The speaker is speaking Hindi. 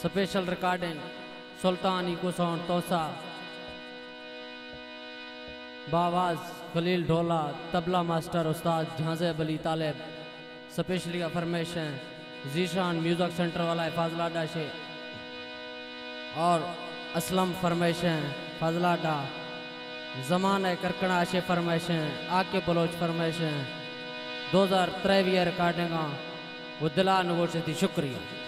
Special recording Sultan echo sound तोसा बावाज खलील ढोला तबला मास्टर उस्ताद झांसे Ali Taleb specially affirmation Zeeshan music centre वाला है फाजलाडा से और असलम फरमेशन फाजलाडा जमान है करकड़ा से फरमेशन आके बलोच फरमेशन दो हज़ार त्रेवी रिकॉर्डिंग वो दिला नगोश थी शुक्रिया।